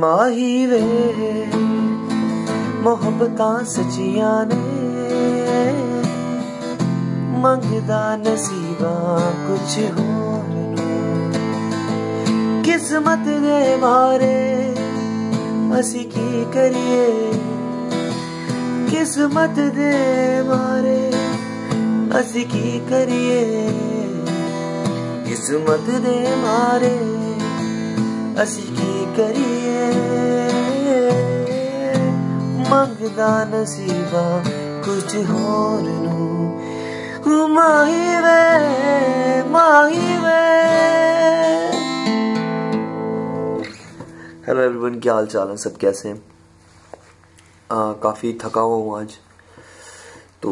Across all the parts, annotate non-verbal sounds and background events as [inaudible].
ਮਾਹੀ ਵੇ, ਮੁਹੱਬਤਾਂ ਸੱਚੀਆਂ ਨੇ। ਮੰਗਦਾ ਨਸੀਬਾ ਕੁਛ ਹੋਰ ਨੂੰ। ਕਿਸਮਤ ਦੇ ਮਾਰੇ ਅਸੀਂ ਕੀ ਕਰੀਏ? ਕਿਸਮਤ ਦੇ ਮਾਰੇ ਅਸੀਂ ਕੀ ਕਰੀਏ? ਕਿਸਮਤ ਦੇ ਮਾਰੇ असी की करिए। मंगदा नसीबा कुछ होर माही वे माही वे। हेलो एवरीवन क्या हाल चाल है? सब कैसे हैं? काफ़ी थका हुआ हूँ आज। तो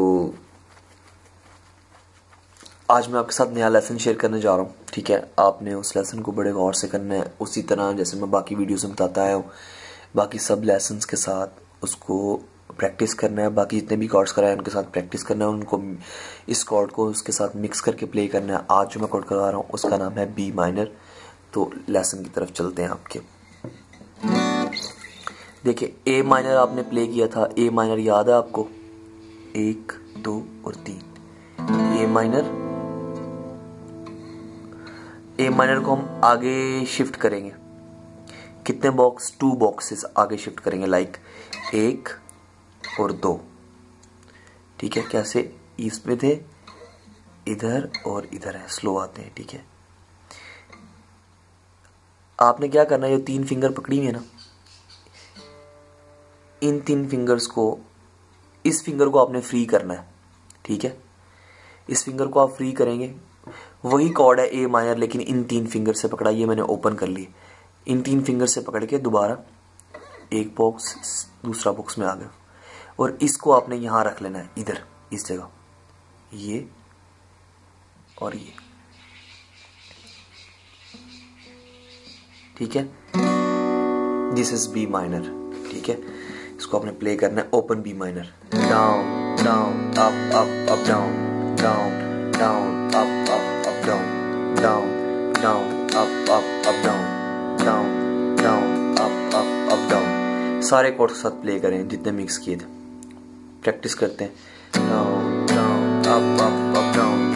आज मैं आपके साथ नया लेसन शेयर करने जा रहा हूँ, ठीक है? आपने उस लेसन को बड़े गौर से करना है। उसी तरह जैसे मैं बाकी वीडियोस में बताता आया हूँ, बाकी सब लेसन्स के साथ उसको प्रैक्टिस करना है। बाकी जितने भी कॉर्ड्स कराए उनके साथ प्रैक्टिस करना है। उनको इस कॉर्ड को उसके साथ मिक्स करके प्ले करना है। आज जो मैं कॉर्ड करा रहा हूँ, उसका नाम है बी माइनर तो लेसन की तरफ़ चलते हैं आपके। देखिए ए माइनर आपने प्ले किया था। ए माइनर याद है आपको? एक, दो और तीन। ए माइनर ए माइनर को हम आगे शिफ्ट करेंगे। कितने बॉक्स टू बॉक्सेस आगे शिफ्ट करेंगे लाइक एक और दो। ठीक है कैसे इसमें थे, इधर और इधर है स्लो आते हैं, ठीक है। आपने क्या करना है ये तीन फिंगर पकड़ी हुई है ना, इन तीन फिंगर्स को, इस फिंगर को आपने फ्री करना है, ठीक है। इस फिंगर को आप फ्री करेंगे वही कॉर्ड है ए माइनर लेकिन इन तीन फिंगर से पकड़ा, ये मैंने ओपन कर ली इन तीन फिंगर से पकड़ के दोबारा एक बॉक्स दूसरा बॉक्स में आ गया। और इसको आपने यहाँ रख लेना है, इधर, इस जगह। ये और ये। ठीक है? दिस इज़ बी माइनर ठीक है? इसको आपने प्ले करना है open B minor down down up up up down down down up down down, up, up, up, down, down, down, up, up, up, down. सारे कोर्ट के साथ प्ले करें जितने मिक्स किए थे। प्रैक्टिस करते हैं। Down down up up up down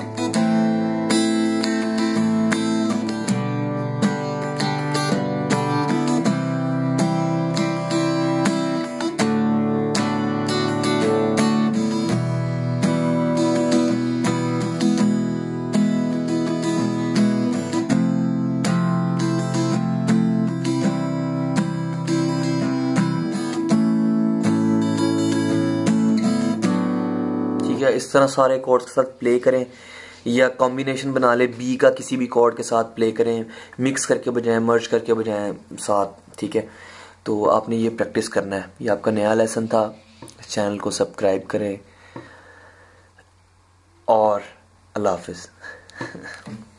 या इस तरह सारे कॉर्ड्स के साथ प्ले करें, या कॉम्बिनेशन बना ले बी का किसी भी कॉर्ड के साथ प्ले करें मिक्स करके बजाएँ मर्ज करके बजाएँ साथ, ठीक है? तो आपने ये प्रैक्टिस करना है। ये आपका नया लेसन था। चैनल को सब्सक्राइब करें। और अल्लाह हाफिज़। [laughs]